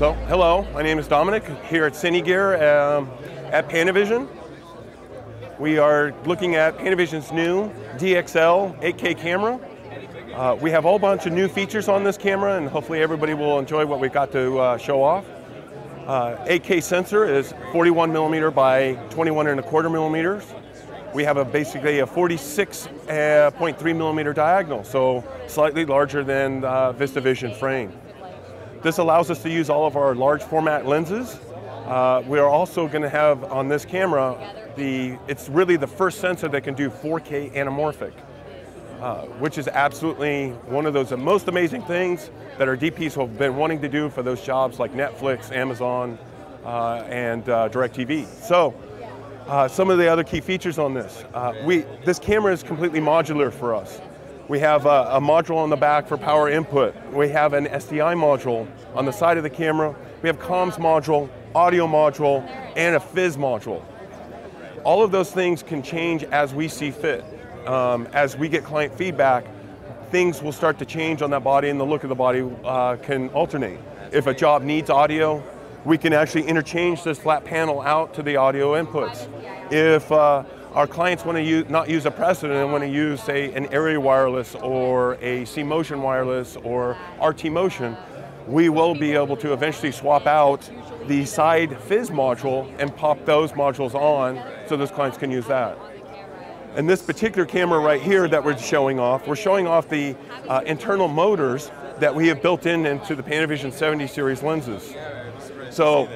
So, hello, my name is Dominick here at Cine Gear um, at Panavision. We are looking at Panavision's new DXL 8K camera. Uh, we have a whole bunch of new features on this camera and hopefully everybody will enjoy what we've got to uh, show off. Uh, 8K sensor is 41 millimeter by 21 and a quarter millimeters. We have a basically a 46.3 uh, millimeter diagonal, so slightly larger than uh, VistaVision frame. This allows us to use all of our large format lenses. Uh, we are also going to have on this camera, the it's really the first sensor that can do 4K anamorphic, uh, which is absolutely one of those most amazing things that our DPs have been wanting to do for those jobs like Netflix, Amazon, uh, and uh, DirecTV. So, uh, some of the other key features on this. Uh, we, this camera is completely modular for us. We have a, a, module on the back for power input. We have an SDI module on the side of the camera. We have comms module, audio module, and a FIZ module. All of those things can change as we see fit. Um, as we get client feedback, things will start to change on that body and the look of the body uh, can alternate. If a job needs audio, we can actually interchange this flat panel out to the audio inputs. If uh, our clients want to use, not use a Preston and want to use, say, an ARRI wireless or a C-Motion wireless or RT Motion, we will be able to eventually swap out the side FIZ module and pop those modules on so those clients can use that. And this particular camera right here that we're showing off, we're showing off the uh, internal motors that we have built in into the Panavision 70 series lenses. So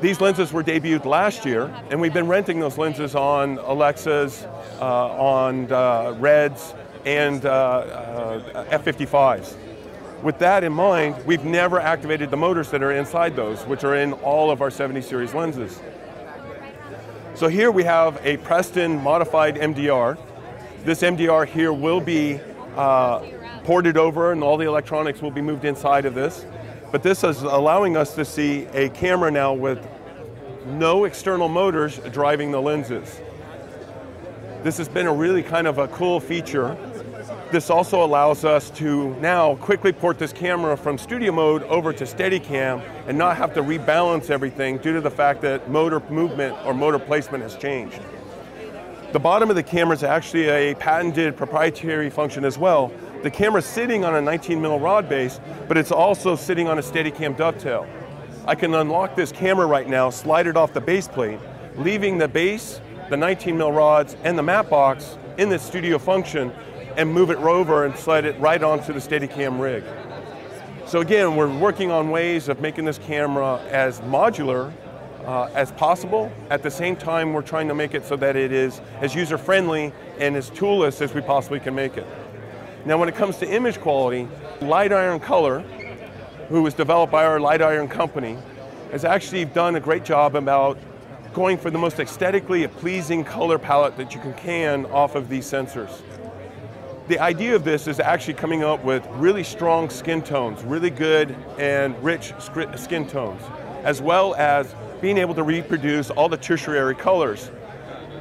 these lenses were debuted last year, and we've been renting those lenses on Alexas, uh, on uh, Reds, and uh, uh F-55s. With that in mind, we've never activated the motors that are inside those, which are in all of our 70 series lenses. So here we have a Preston modified MDR. This MDR here will be uh, ported over and all the electronics will be moved inside of this. But this is allowing us to see a camera now with no external motors driving the lenses. This has been a really kind of a cool feature. This also allows us to now quickly port this camera from studio mode over to Steadicam and not have to rebalance everything due to the fact that motor movement or motor placement has changed. The bottom of the camera is actually a patented proprietary function as well the camera's sitting on a 19 mil rod base, but it's also sitting on a Steadicam dovetail. I can unlock this camera right now, slide it off the base plate, leaving the base, the 19 mil rods, and the matte box in the studio function, and move it over and slide it right onto the Steadicam rig. So again, we're working on ways of making this camera as modular uh, as possible. At the same time, we're trying to make it so that it is as user-friendly and as toolless as we possibly can make it. Now when it comes to image quality, Light Iron Color, who was developed by our Light Iron company, has actually done a great job about going for the most aesthetically pleasing color palette that you can can off of these sensors. The idea of this is actually coming up with really strong skin tones, really good and rich skin tones, as well as being able to reproduce all the tertiary colors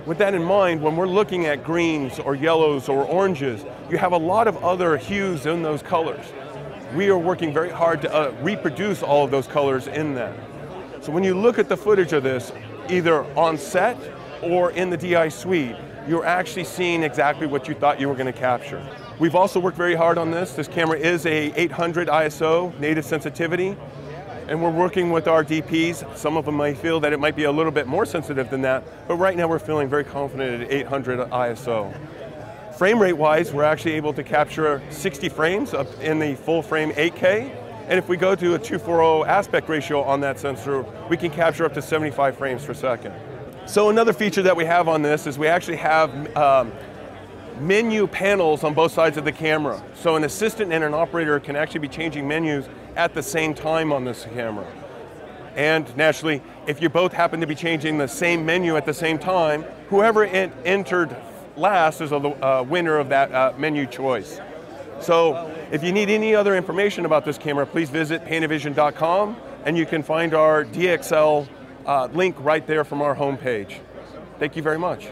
with that in mind, when we're looking at greens or yellows or oranges, you have a lot of other hues in those colors. We are working very hard to uh, reproduce all of those colors in them. So when you look at the footage of this, either on set or in the DI suite, you're actually seeing exactly what you thought you were going to capture. We've also worked very hard on this. This camera is a 800 ISO native sensitivity and we're working with our DPs. Some of them may feel that it might be a little bit more sensitive than that, but right now we're feeling very confident at 800 ISO. Frame rate wise, we're actually able to capture 60 frames up in the full frame 8K, and if we go to a 240 aspect ratio on that sensor, we can capture up to 75 frames per second. So another feature that we have on this is we actually have um, menu panels on both sides of the camera. So an assistant and an operator can actually be changing menus at the same time on this camera. And naturally, if you both happen to be changing the same menu at the same time, whoever entered last is a uh, winner of that uh, menu choice. So if you need any other information about this camera, please visit panavision.com and you can find our DXL uh, link right there from our homepage. Thank you very much.